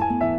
you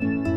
you